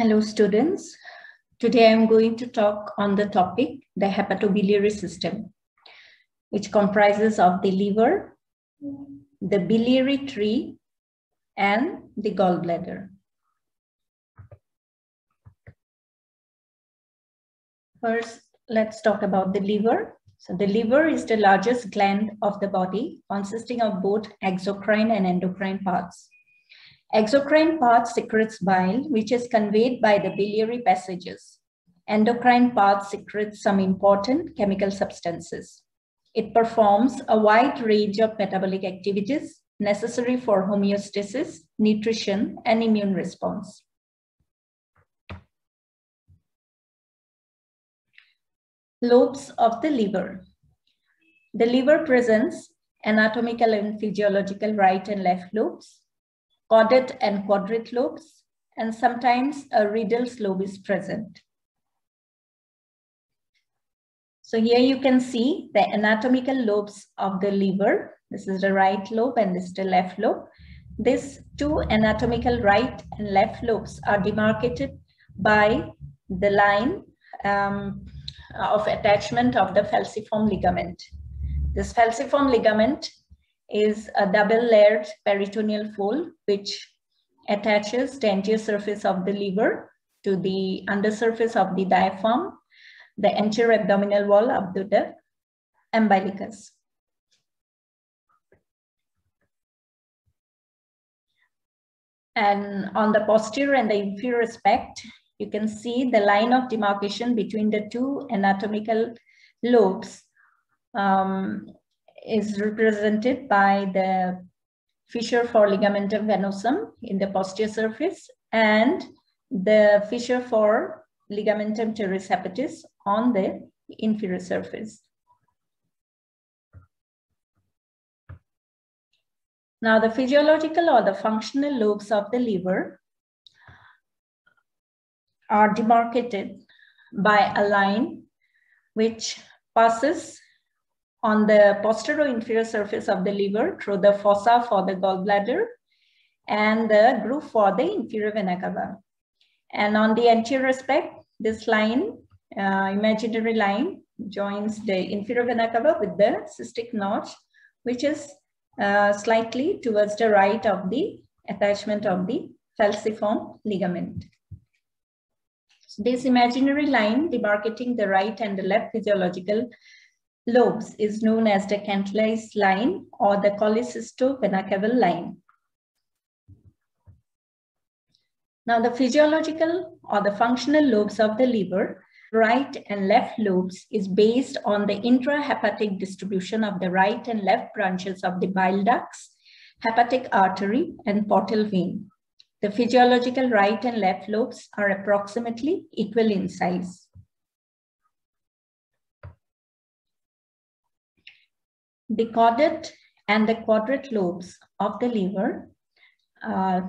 Hello students. Today I'm going to talk on the topic, the hepatobiliary system, which comprises of the liver, the biliary tree, and the gallbladder. First, let's talk about the liver. So the liver is the largest gland of the body, consisting of both exocrine and endocrine parts. Exocrine part secretes bile, which is conveyed by the biliary passages. Endocrine part secretes some important chemical substances. It performs a wide range of metabolic activities necessary for homeostasis, nutrition, and immune response. Lobes of the liver. The liver presents anatomical and physiological right and left lobes, caudate and quadrate lobes, and sometimes a Riedel's lobe is present. So here you can see the anatomical lobes of the liver. This is the right lobe and this is the left lobe. These two anatomical right and left lobes are demarcated by the line um, of attachment of the falciform ligament. This falciform ligament is a double layered peritoneal fold which attaches anterior surface of the liver to the undersurface of the diaphragm, the anterior abdominal wall up to the umbilicus. And on the posterior and the inferior aspect, you can see the line of demarcation between the two anatomical lobes um, is represented by the fissure for ligamentum venosum in the posterior surface and the fissure for ligamentum teres hepatis on the inferior surface. Now the physiological or the functional lobes of the liver are demarcated by a line which passes on the posterior inferior surface of the liver through the fossa for the gallbladder and the groove for the inferior vena cava. And on the anterior aspect, this line, uh, imaginary line, joins the inferior vena cava with the cystic notch, which is uh, slightly towards the right of the attachment of the falciform ligament. So this imaginary line demarcating the right and the left physiological lobes is known as the Cantlie's line or the cholecystovenacaval line. Now the physiological or the functional lobes of the liver, right and left lobes is based on the intrahepatic distribution of the right and left branches of the bile ducts, hepatic artery and portal vein. The physiological right and left lobes are approximately equal in size. The caudate and the quadrate lobes of the liver uh,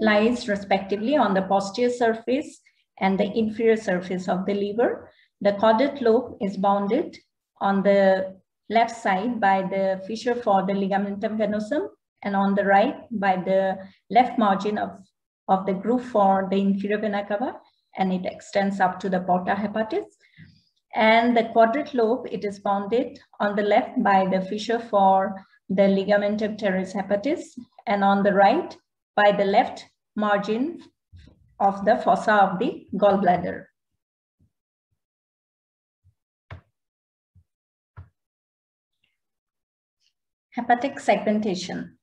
lies respectively on the posterior surface and the inferior surface of the liver. The caudate lobe is bounded on the left side by the fissure for the ligamentum venosum and on the right by the left margin of, of the groove for the inferior vena cava and it extends up to the porta hepatis. And the quadrate lobe, it is bounded on the left by the fissure for the ligamentum teres hepatis, and on the right by the left margin of the fossa of the gallbladder. Hepatic segmentation.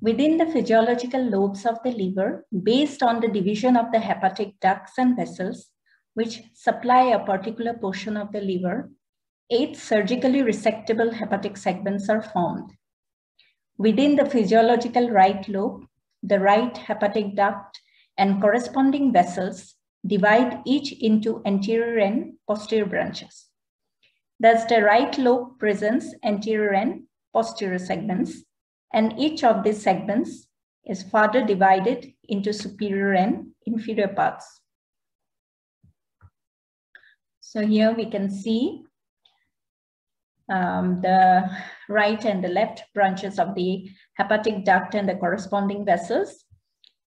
Within the physiological lobes of the liver, based on the division of the hepatic ducts and vessels, which supply a particular portion of the liver, eight surgically resectable hepatic segments are formed. Within the physiological right lobe, the right hepatic duct and corresponding vessels divide each into anterior and posterior branches. Thus, the right lobe presents anterior and posterior segments, and each of these segments is further divided into superior and inferior parts. So here we can see um, the right and the left branches of the hepatic duct and the corresponding vessels.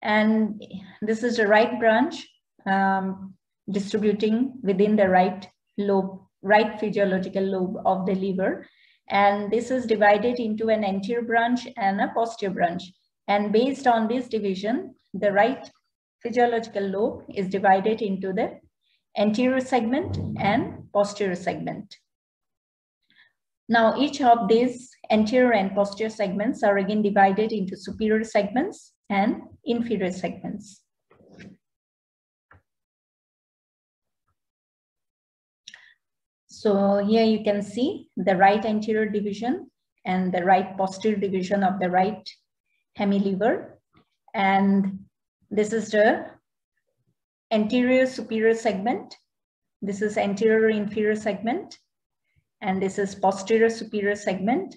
And this is the right branch um, distributing within the right lobe, right physiological lobe of the liver. And this is divided into an anterior branch and a posterior branch. And based on this division, the right physiological lobe is divided into the anterior segment and posterior segment. Now, each of these anterior and posterior segments are again divided into superior segments and inferior segments. So here you can see the right anterior division and the right posterior division of the right hemiliver. And this is the anterior superior segment. This is anterior inferior segment. And this is posterior superior segment.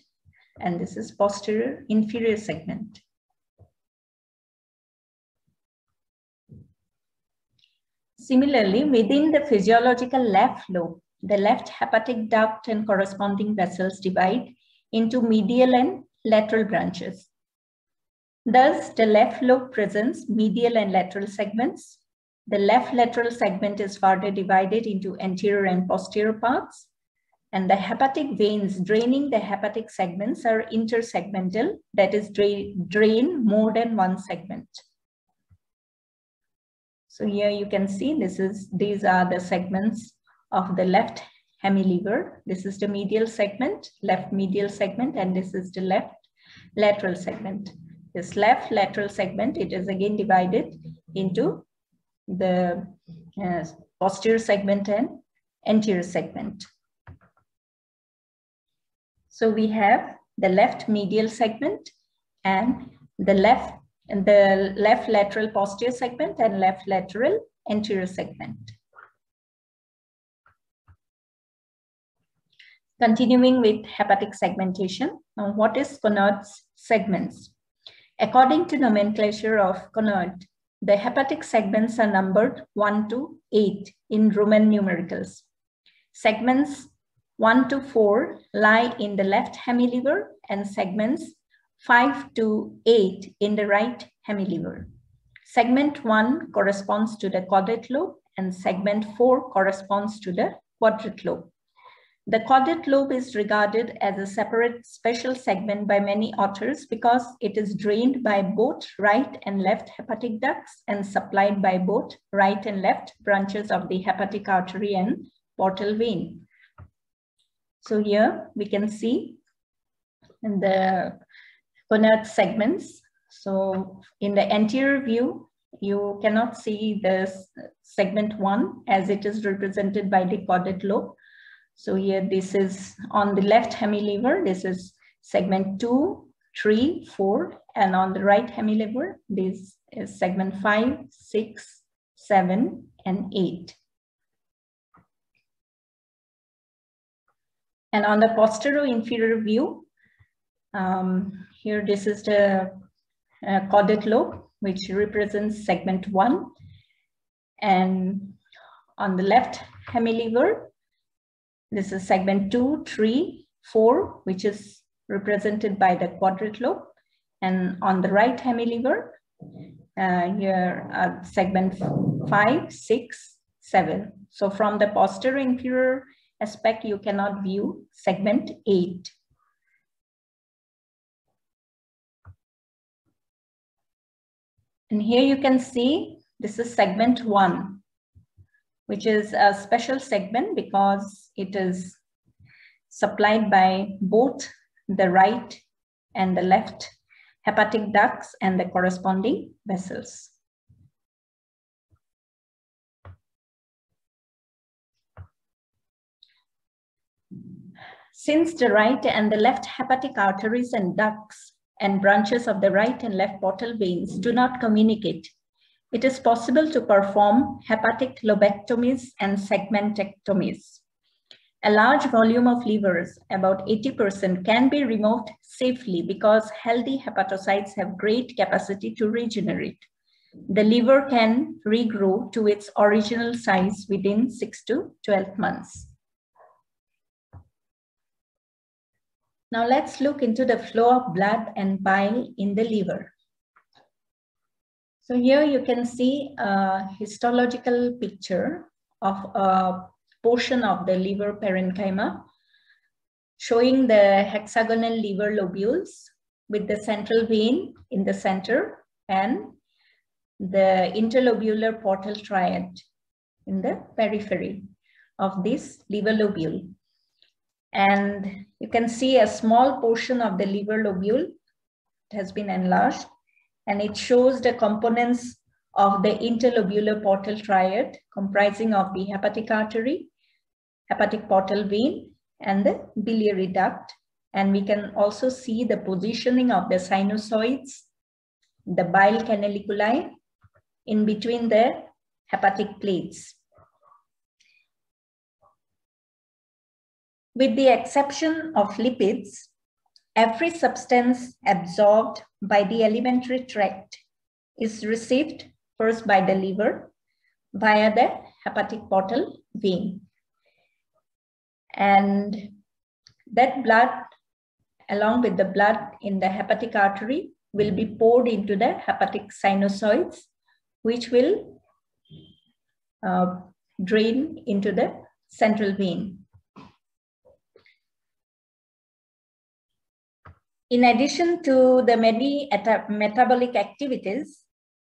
And this is posterior inferior segment. Similarly, within the physiological left lobe, the left hepatic duct and corresponding vessels divide into medial and lateral branches. Thus, the left lobe presents medial and lateral segments. The left lateral segment is further divided into anterior and posterior parts. And the hepatic veins draining the hepatic segments are intersegmental, that is drain, more than one segment. So here you can see this is these are the segments of the left hemiliver. This is the medial segment, left medial segment, and this is the left lateral segment. This left lateral segment, it is again divided into the uh, posterior segment and anterior segment. So we have the left medial segment and the left and the left lateral posterior segment and left lateral anterior segment. Continuing with hepatic segmentation, now what is Couinaud's segments? According to nomenclature of Conrad, the hepatic segments are numbered 1 to 8 in Roman numericals. Segments 1 to 4 lie in the left hemiliver and segments 5 to 8 in the right hemiliver. Segment 1 corresponds to the caudate lobe and segment 4 corresponds to the quadrate lobe. The caudate lobe is regarded as a separate special segment by many authors because it is drained by both right and left hepatic ducts and supplied by both right and left branches of the hepatic artery and portal vein. So here we can see in the Couinaud segments. So in the anterior view, you cannot see the segment one as it is represented by the caudate lobe. So here this is on the left hemiliver, this is segment two, three, four, and on the right hemiliver, this is segment five, six, seven, and eight. And on the posterior inferior view, um, here this is the uh, caudate lobe, which represents segment one. And on the left hemiliver, this is segment two, three, four, which is represented by the quadrate lobe. And on the right hemiliver, uh, here are segment five, six, seven. So from the posterior inferior aspect, you cannot view segment eight. And here you can see this is segment one which is a special segment because it is supplied by both the right and the left hepatic ducts and the corresponding vessels. Since the right and the left hepatic arteries and ducts and branches of the right and left portal veins do not communicate it is possible to perform hepatic lobectomies and segmentectomies. A large volume of livers, about 80%, can be removed safely because healthy hepatocytes have great capacity to regenerate. The liver can regrow to its original size within 6 to 12 months. Now let's look into the flow of blood and bile in the liver. So here you can see a histological picture of a portion of the liver parenchyma showing the hexagonal liver lobules with the central vein in the center and the interlobular portal triad in the periphery of this liver lobule. And you can see a small portion of the liver lobule has been enlarged and it shows the components of the interlobular portal triad comprising of the hepatic artery, hepatic portal vein, and the biliary duct. And we can also see the positioning of the sinusoids, the bile canaliculi in between the hepatic plates. With the exception of lipids, every substance absorbed by the alimentary tract is received first by the liver via the hepatic portal vein. And that blood, along with the blood in the hepatic artery, will be poured into the hepatic sinusoids, which will uh, drain into the central vein. In addition to the many metabolic activities,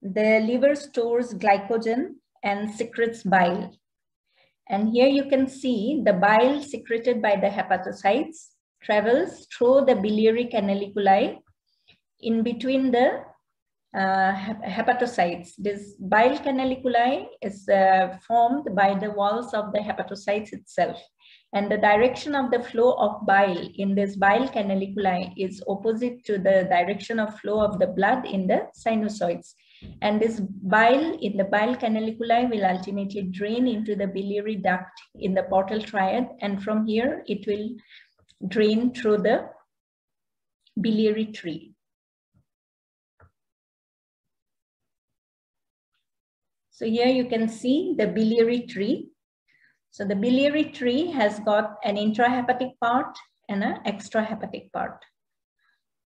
the liver stores glycogen and secretes bile. And here you can see the bile secreted by the hepatocytes travels through the biliary canaliculi in between the uh, hepatocytes. This bile canaliculi is uh, formed by the walls of the hepatocytes itself. And the direction of the flow of bile in this bile canaliculi is opposite to the direction of flow of the blood in the sinusoids. And this bile in the bile canaliculi will ultimately drain into the biliary duct in the portal triad. And from here, it will drain through the biliary tree. So here you can see the biliary tree so the biliary tree has got an intrahepatic part and an extrahepatic part.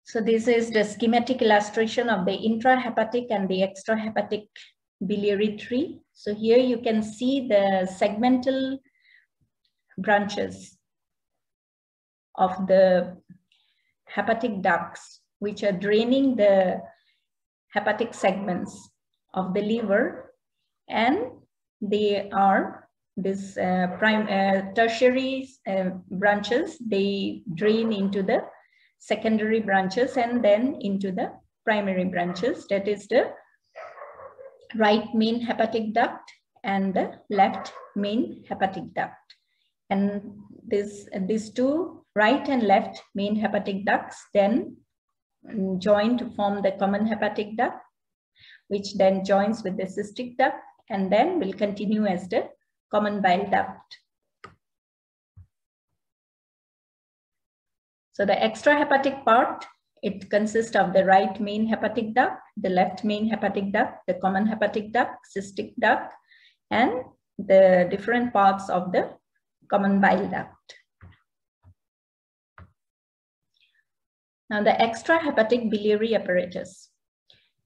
So this is the schematic illustration of the intrahepatic and the extrahepatic biliary tree. So here you can see the segmental branches of the hepatic ducts, which are draining the hepatic segments of the liver and they are this uh, prime uh, tertiary uh, branches, they drain into the secondary branches and then into the primary branches. That is the right main hepatic duct and the left main hepatic duct. And this, these two right and left main hepatic ducts then join to form the common hepatic duct, which then joins with the cystic duct and then will continue as the common bile duct. So the extrahepatic part, it consists of the right main hepatic duct, the left main hepatic duct, the common hepatic duct, cystic duct, and the different parts of the common bile duct. Now the extrahepatic biliary apparatus.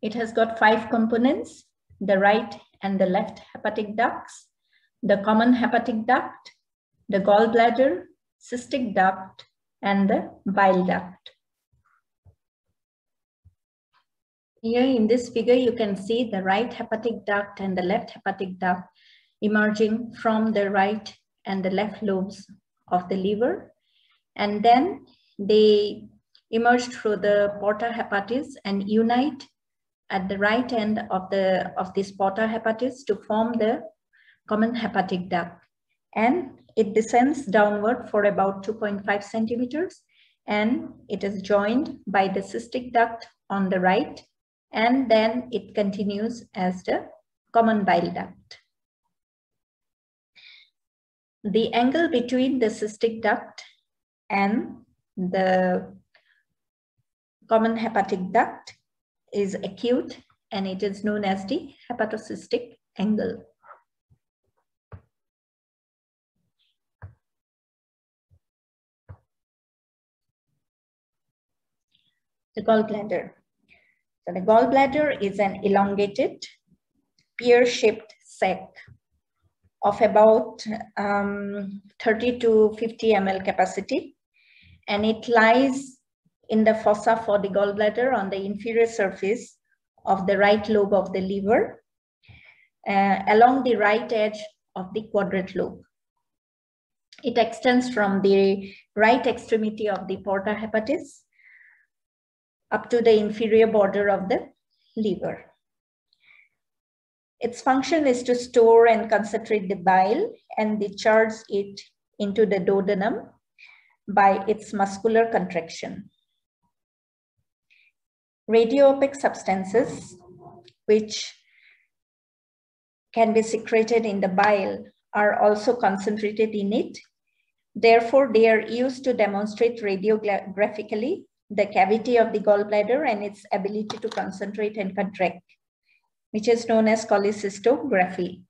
It has got five components, the right and the left hepatic ducts, the common hepatic duct, the gallbladder, cystic duct, and the bile duct. Here in this figure, you can see the right hepatic duct and the left hepatic duct emerging from the right and the left lobes of the liver. And then they emerge through the porta hepatis and unite at the right end of, the, of this porta hepatis to form the common hepatic duct. And it descends downward for about 2.5 centimeters and it is joined by the cystic duct on the right and then it continues as the common bile duct. The angle between the cystic duct and the common hepatic duct is acute and it is known as the hepatocystic angle. The gallbladder. So the gallbladder is an elongated, pear-shaped sac of about um, 30 to 50 ml capacity. And it lies in the fossa for the gallbladder on the inferior surface of the right lobe of the liver uh, along the right edge of the quadrate lobe. It extends from the right extremity of the porta hepatis up to the inferior border of the liver. Its function is to store and concentrate the bile and discharge it into the duodenum by its muscular contraction. Radiopaque substances, which can be secreted in the bile, are also concentrated in it. Therefore, they are used to demonstrate radiographically the cavity of the gallbladder and its ability to concentrate and contract, which is known as cholecystography.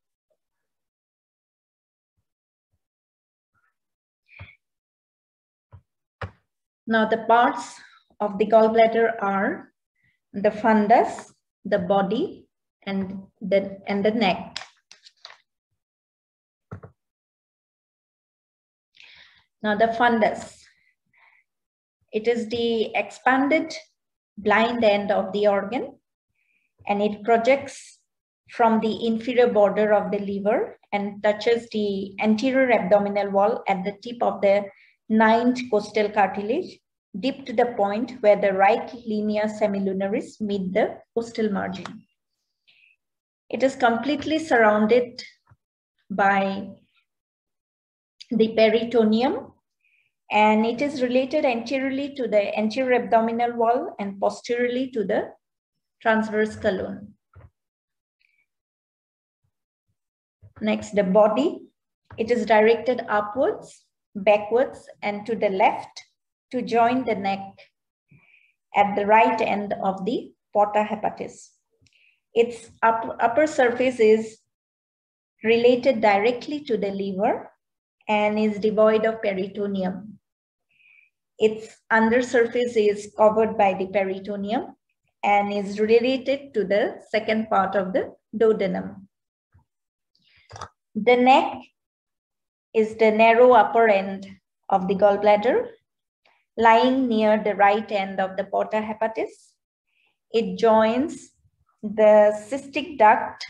Now the parts of the gallbladder are the fundus, the body, and the, and the neck. Now the fundus. It is the expanded blind end of the organ and it projects from the inferior border of the liver and touches the anterior abdominal wall at the tip of the ninth costal cartilage, deep to the point where the right linea semilunaris meet the costal margin. It is completely surrounded by the peritoneum and it is related anteriorly to the anterior abdominal wall and posteriorly to the transverse colon. Next, the body. It is directed upwards, backwards, and to the left to join the neck at the right end of the porta hepatis. Its up, upper surface is related directly to the liver and is devoid of peritoneum. Its undersurface is covered by the peritoneum and is related to the second part of the duodenum. The neck is the narrow upper end of the gallbladder, lying near the right end of the porta hepatis. It joins the cystic duct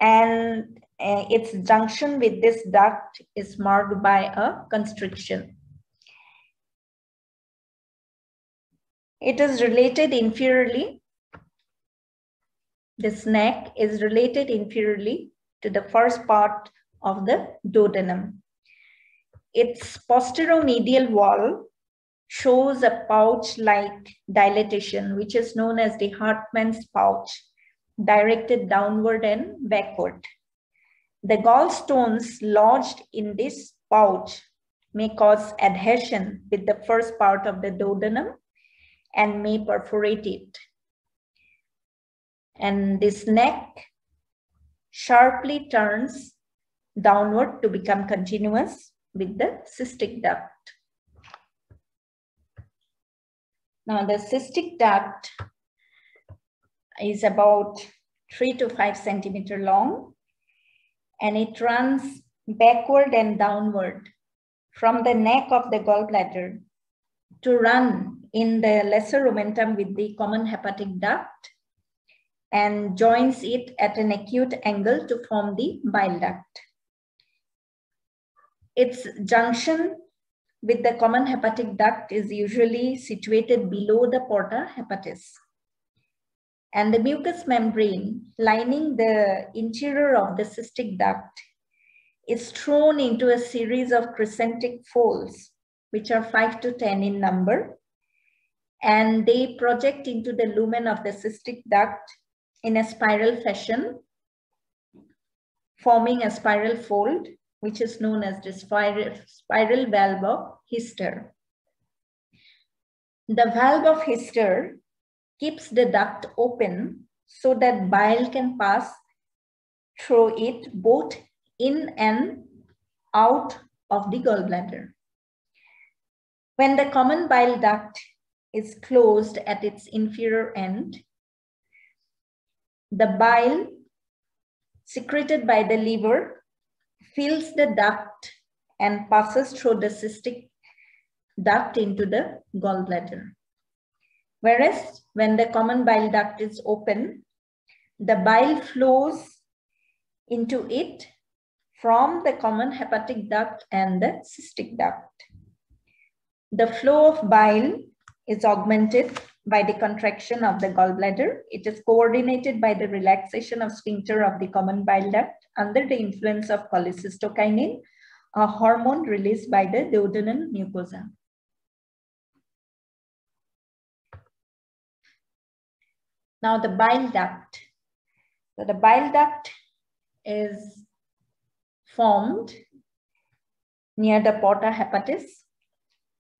and uh, its junction with this duct is marked by a constriction. It is related inferiorly. This neck is related inferiorly to the first part of the duodenum. Its posteromedial wall shows a pouch-like dilatation, which is known as the Hartmann's pouch, directed downward and backward. The gallstones lodged in this pouch may cause adhesion with the first part of the duodenum and may perforate it. And this neck sharply turns downward to become continuous with the cystic duct. Now the cystic duct is about three to five centimeter long and it runs backward and downward from the neck of the gallbladder to run in the lesser omentum with the common hepatic duct and joins it at an acute angle to form the bile duct. Its junction with the common hepatic duct is usually situated below the porta hepatis and the mucous membrane lining the interior of the cystic duct is thrown into a series of crescentic folds, which are five to 10 in number. And they project into the lumen of the cystic duct in a spiral fashion, forming a spiral fold, which is known as the spiral, spiral valve of Heister. The valve of Heister keeps the duct open so that bile can pass through it both in and out of the gallbladder. When the common bile duct is closed at its inferior end, the bile secreted by the liver fills the duct and passes through the cystic duct into the gallbladder. Whereas when the common bile duct is open, the bile flows into it from the common hepatic duct and the cystic duct. The flow of bile is augmented by the contraction of the gallbladder. It is coordinated by the relaxation of sphincter of the common bile duct under the influence of cholecystokinin, a hormone released by the duodenal mucosa. Now the bile duct. So the bile duct is formed near the porta hepatis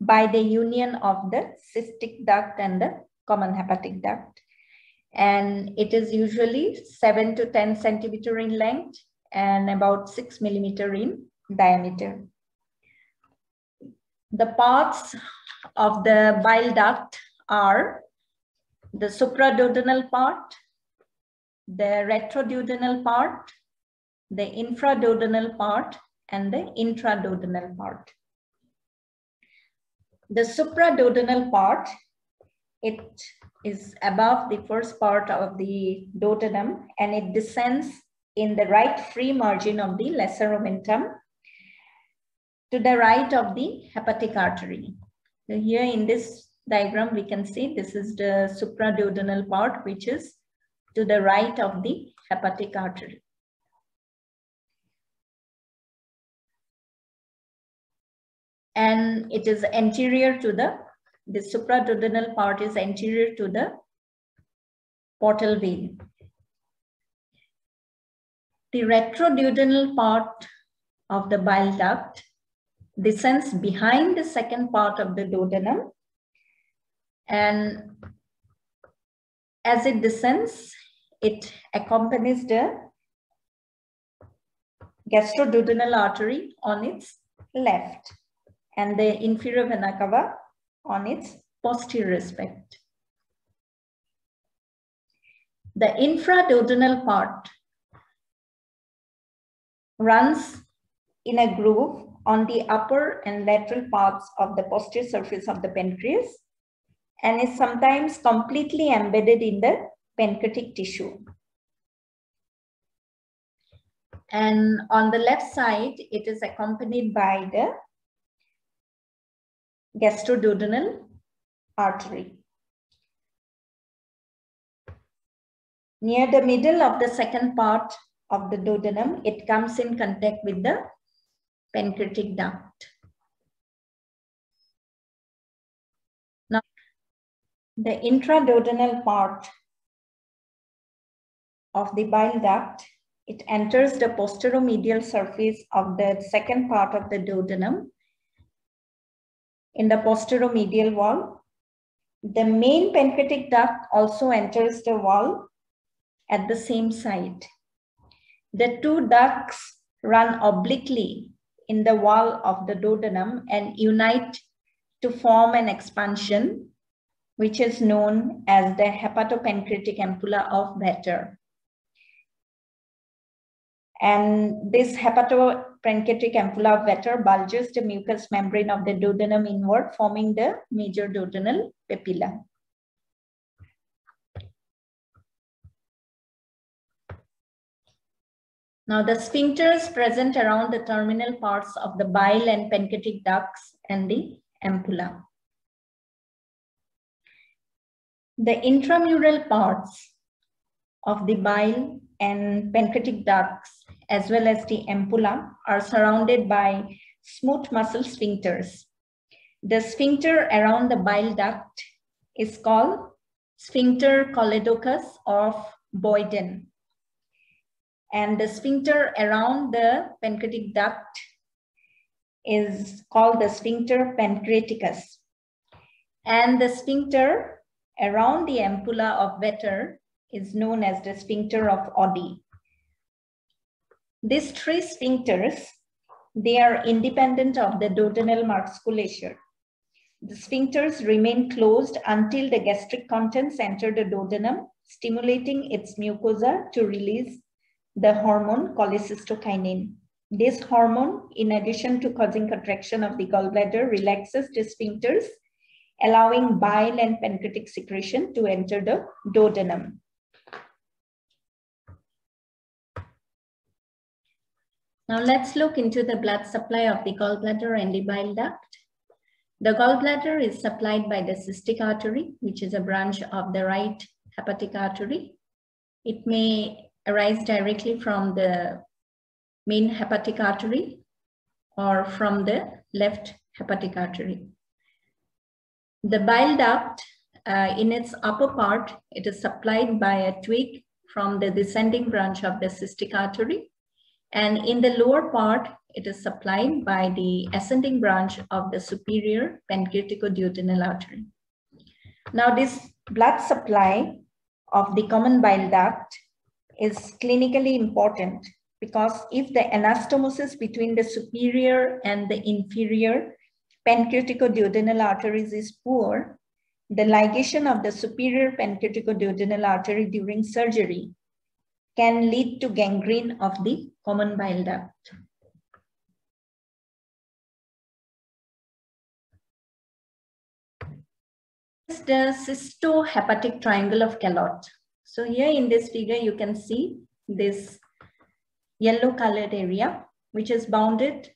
by the union of the cystic duct and the common hepatic duct. And it is usually 7 to 10 centimeter in length and about 6 millimeter in diameter. The parts of the bile duct are the supraduodenal part, the retroduodenal part, the infraduodenal part, and the intraduodenal part. The supraduodenal part, it is above the first part of the duodenum and it descends in the right free margin of the lesser omentum to the right of the hepatic artery. So here in this diagram, we can see this is the supraduodenal part, which is to the right of the hepatic artery. And it is anterior to the, the supraduodenal part is anterior to the portal vein. The retroduodenal part of the bile duct descends behind the second part of the duodenum and as it descends, it accompanies the gastroduodenal artery on its left and the inferior vena cava on its posterior aspect. The infraduodenal part runs in a groove on the upper and lateral parts of the posterior surface of the pancreas and is sometimes completely embedded in the pancreatic tissue. And on the left side, it is accompanied by the gastroduodenal artery. Near the middle of the second part of the duodenum, it comes in contact with the pancreatic duct. Now, the intraduodenal part of the bile duct, it enters the posteromedial surface of the second part of the duodenum in the posteromedial wall. The main pancreatic duct also enters the wall at the same site. The two ducts run obliquely in the wall of the duodenum and unite to form an expansion, which is known as the hepatopancreatic ampulla of Vater. And this hepatopancreatic ampulla of bulges the mucous membrane of the duodenum inward, forming the major duodenal papilla. Now the sphincters present around the terminal parts of the bile and pancreatic ducts and the ampulla. The intramural parts of the bile and pancreatic ducts as well as the ampulla are surrounded by smooth muscle sphincters. The sphincter around the bile duct is called sphincter choledochus of Boyden. And the sphincter around the pancreatic duct is called the sphincter pancreaticus. And the sphincter around the ampulla of Vater is known as the sphincter of Oddi. These three sphincters, they are independent of the duodenal musculature. The sphincters remain closed until the gastric contents enter the duodenum stimulating its mucosa to release the hormone cholecystokinin. This hormone, in addition to causing contraction of the gallbladder, relaxes the sphincters, allowing bile and pancreatic secretion to enter the duodenum. Now let's look into the blood supply of the gallbladder and the bile duct. The gallbladder is supplied by the cystic artery, which is a branch of the right hepatic artery. It may arise directly from the main hepatic artery or from the left hepatic artery. The bile duct, uh, in its upper part, it is supplied by a twig from the descending branch of the cystic artery. And in the lower part, it is supplied by the ascending branch of the superior pancreaticoduodenal artery. Now this blood supply of the common bile duct is clinically important because if the anastomosis between the superior and the inferior pancreaticoduodenal arteries is poor, the ligation of the superior pancreaticoduodenal artery during surgery can lead to gangrene of the common bile duct. The cystohepatic triangle of Calot. So here in this figure, you can see this yellow colored area, which is bounded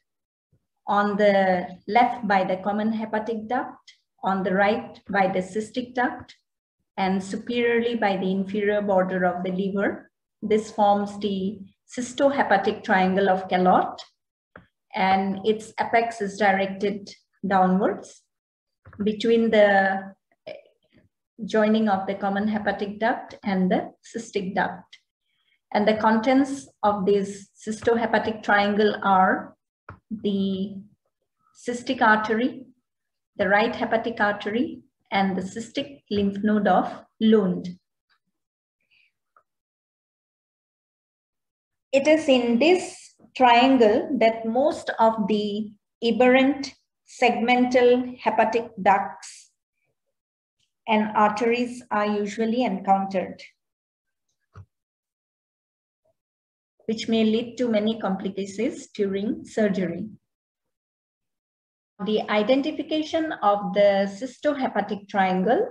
on the left by the common hepatic duct, on the right by the cystic duct, and superiorly by the inferior border of the liver. This forms the cystohepatic triangle of Calot, and its apex is directed downwards between the joining of the common hepatic duct and the cystic duct. And the contents of this cystohepatic triangle are the cystic artery, the right hepatic artery, and the cystic lymph node of Lund. It is in this triangle that most of the aberrant segmental hepatic ducts and arteries are usually encountered, which may lead to many complications during surgery. The identification of the cystohepatic triangle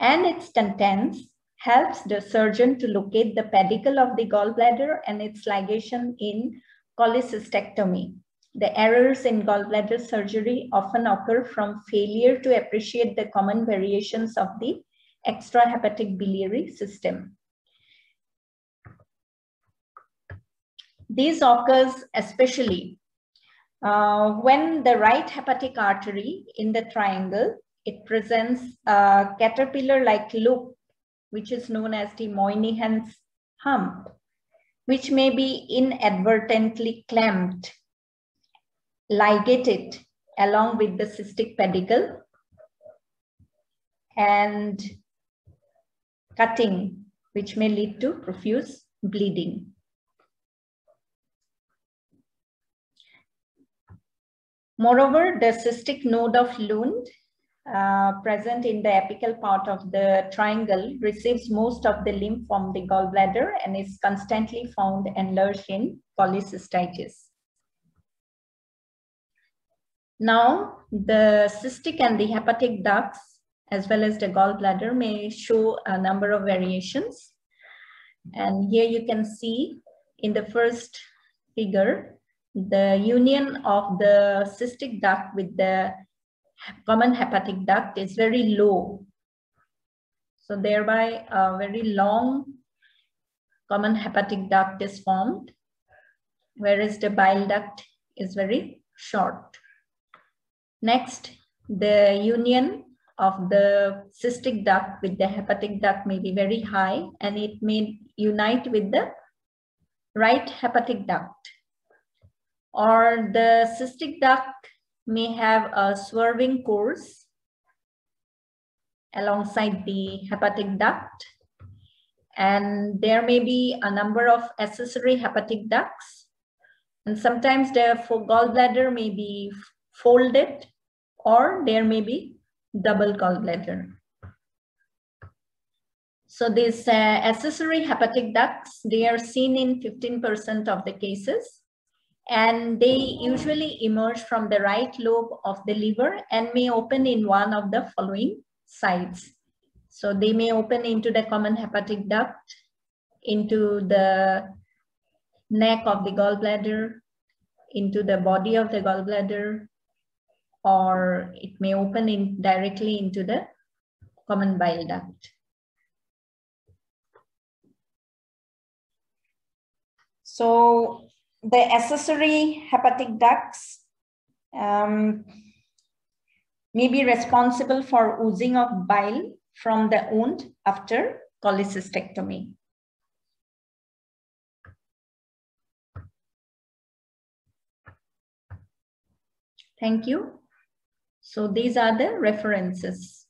and its contents helps the surgeon to locate the pedicle of the gallbladder and its ligation in cholecystectomy. The errors in gallbladder surgery often occur from failure to appreciate the common variations of the extrahepatic biliary system. This occurs especially uh, when the right hepatic artery in the triangle, it presents a caterpillar-like loop, which is known as the Moynihan's hump, which may be inadvertently clamped ligated along with the cystic pedicle and cutting, which may lead to profuse bleeding. Moreover, the cystic node of Lund uh, present in the apical part of the triangle receives most of the lymph from the gallbladder and is constantly found enlarged in cholecystitis. Now, the cystic and the hepatic ducts, as well as the gallbladder, may show a number of variations. And here you can see in the first figure, the union of the cystic duct with the common hepatic duct is very low. So thereby a very long common hepatic duct is formed, whereas the bile duct is very short. Next, the union of the cystic duct with the hepatic duct may be very high and it may unite with the right hepatic duct. Or the cystic duct may have a swerving course alongside the hepatic duct. And there may be a number of accessory hepatic ducts. And sometimes the gallbladder may be folded or there may be double gallbladder. So these uh, accessory hepatic ducts, they are seen in 15% of the cases and they usually emerge from the right lobe of the liver and may open in one of the following sites. So they may open into the common hepatic duct, into the neck of the gallbladder, into the body of the gallbladder, or it may open in directly into the common bile duct. So the accessory hepatic ducts um, may be responsible for oozing of bile from the wound after cholecystectomy. Thank you. So these are the references.